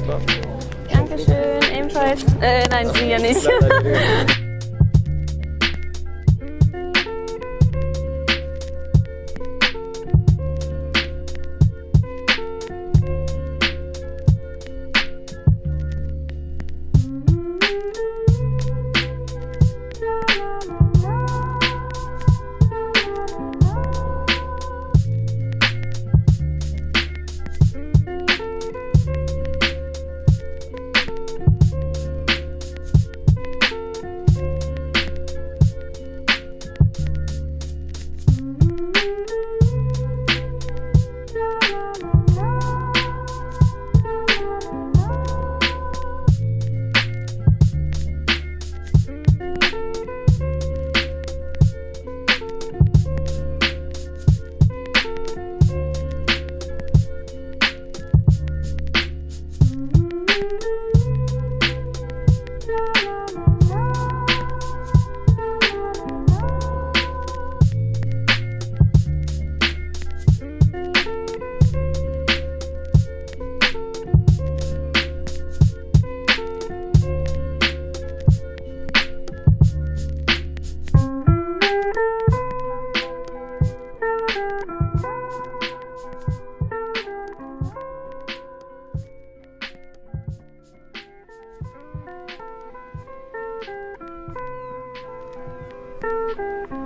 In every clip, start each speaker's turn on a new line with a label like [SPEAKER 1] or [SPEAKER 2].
[SPEAKER 1] Alles klar. Dankeschön, ebenfalls. Äh, nein, Sie ja nicht.
[SPEAKER 2] I confused.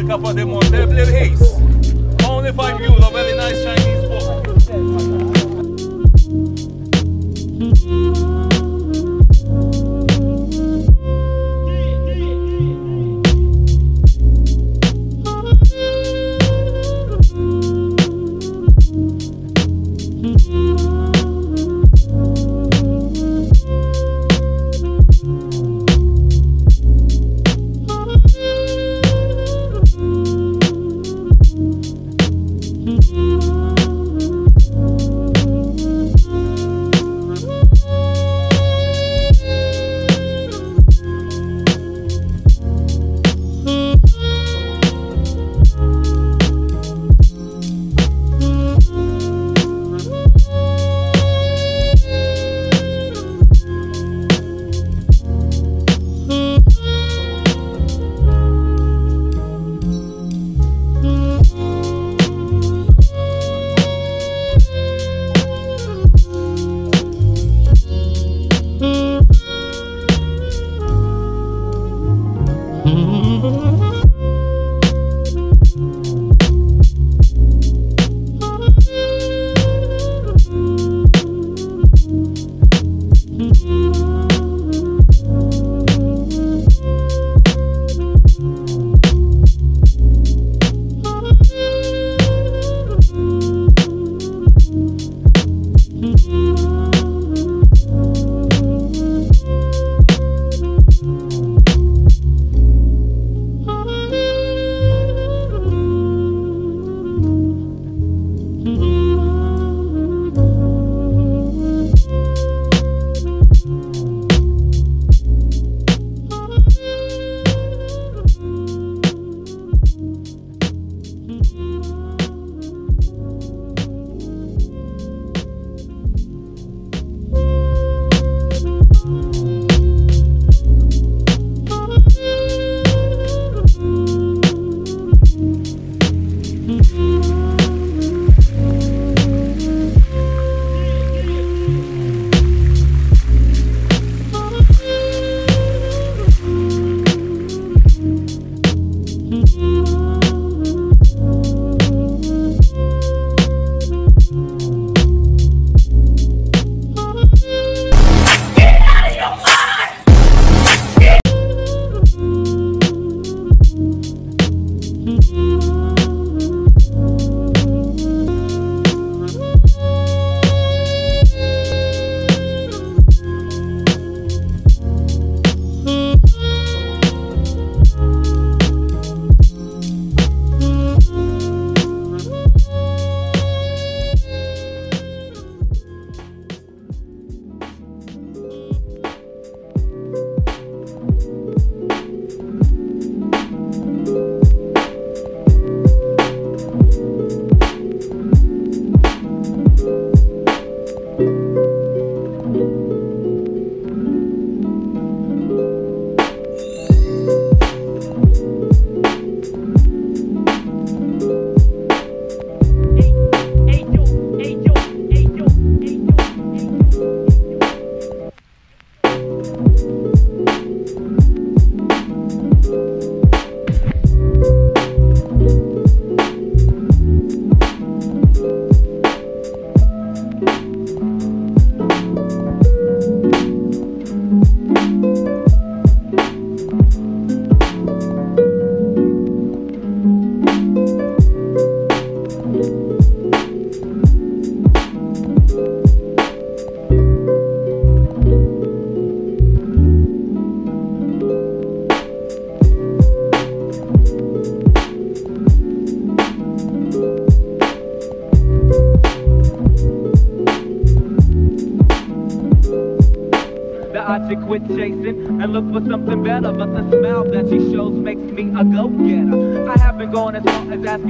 [SPEAKER 3] Capa de Monte Ace. Only five views, a very nice Chinese book.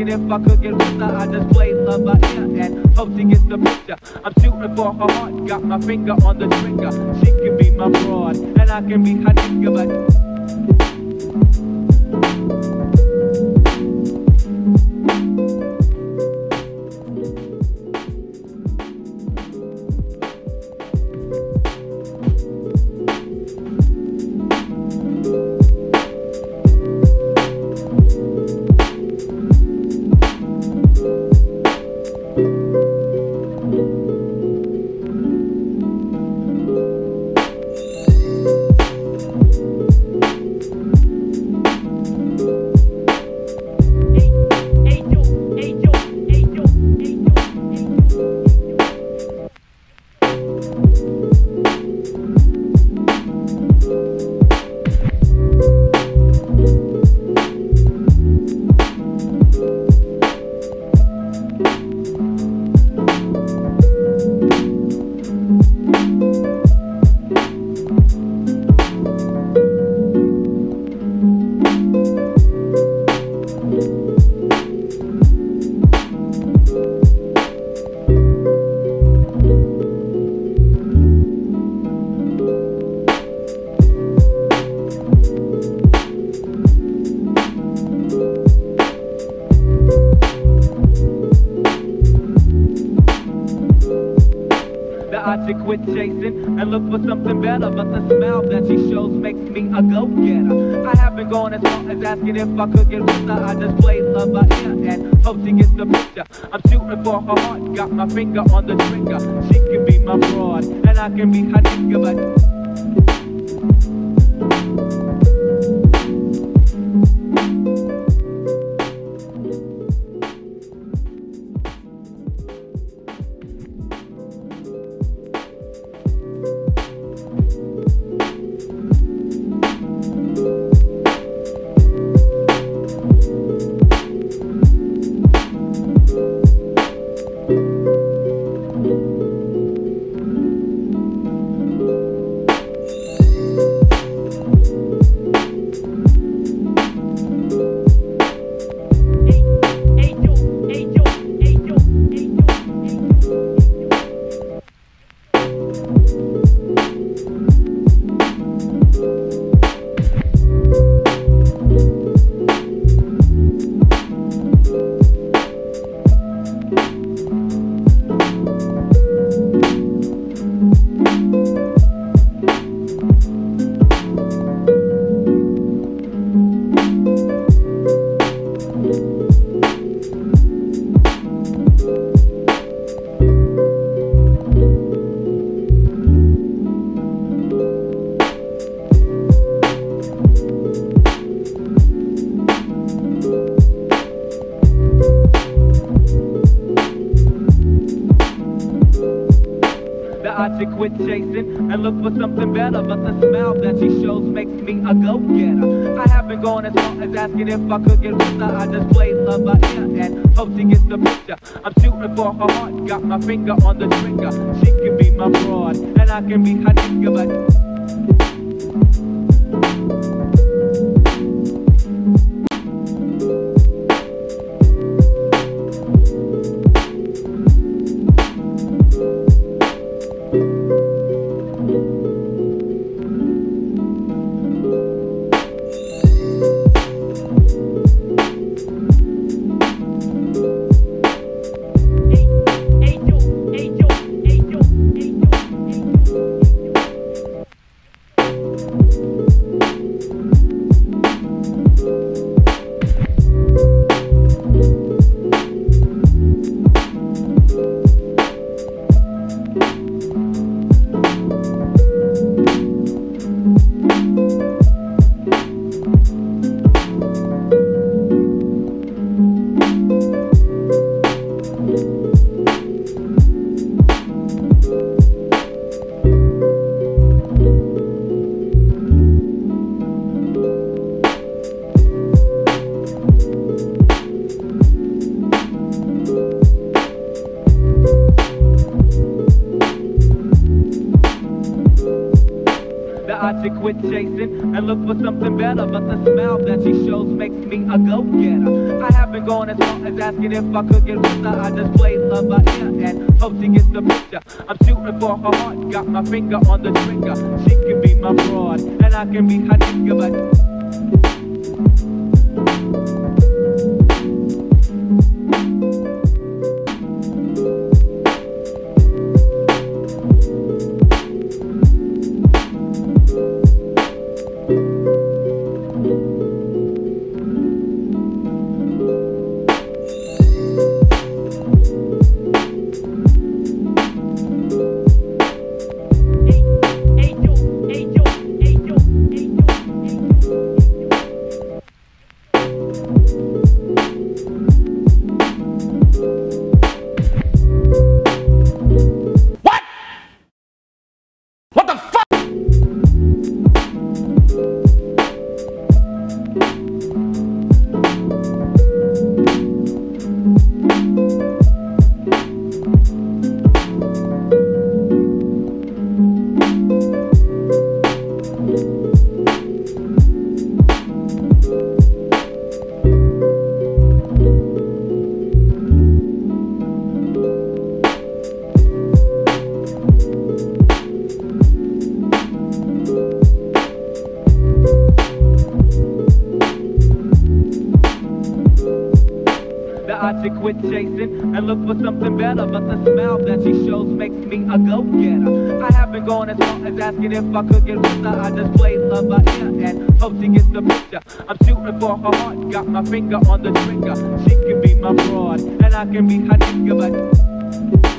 [SPEAKER 4] If I could get with her. I just play love by ear and hope she gets the picture. I'm shooting for her heart, got my finger on the trigger. She can be my broad, and I can be her nigga, but if I could get with her. I just play love by ear and hope she gets the picture. I'm shooting for her heart, got my finger on the trigger. She can be my broad, and I can be her nigga, but that I should quit chasing and look for something better. But the smile that she shows makes me a go-getter. I haven't gone as far as asking if I could get with her. I just play love by ear and hope she gets the picture. I'm shooting for her heart, got my finger on the trigger. She can be my broad, and I can be her nigga, but and look for something better. But the smile that she shows makes me a go-getter. I haven't gone as far as asking if I could get with her. I just play love by ear and hope she gets the picture. I'm shooting for her heart, got my finger on the trigger. She can be my broad, and I can be her nigga, but Odds to quit chasing and look for something better. But the smile that she shows makes me a go-getter. I haven't gone as far as asking if I could get with her. I just play love by ear and hope she gets the picture. I'm shooting for her heart, got my finger on the trigger. She can be my broad, and I can be her nigga, but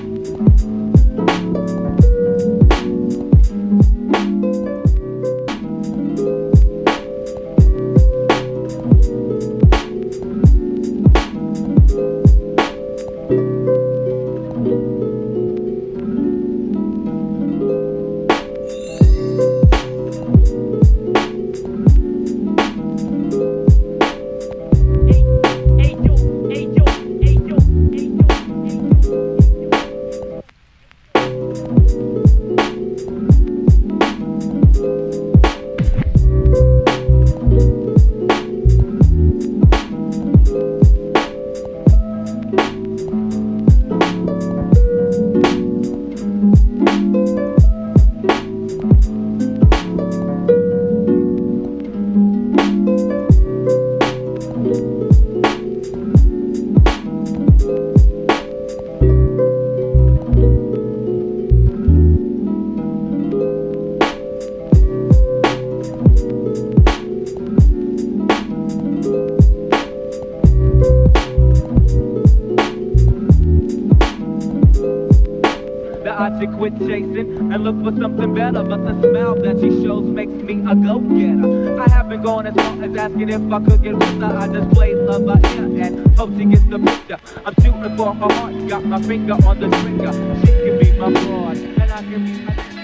[SPEAKER 4] The should quit chasing and look for something better. But the smile that she shows makes me a go-getter. I haven't gone as far as asking if I could get with her. I just play love by ear and hope she gets the picture. I'm shooting for her heart, got my finger on the trigger. She can be my broad, and I can be her.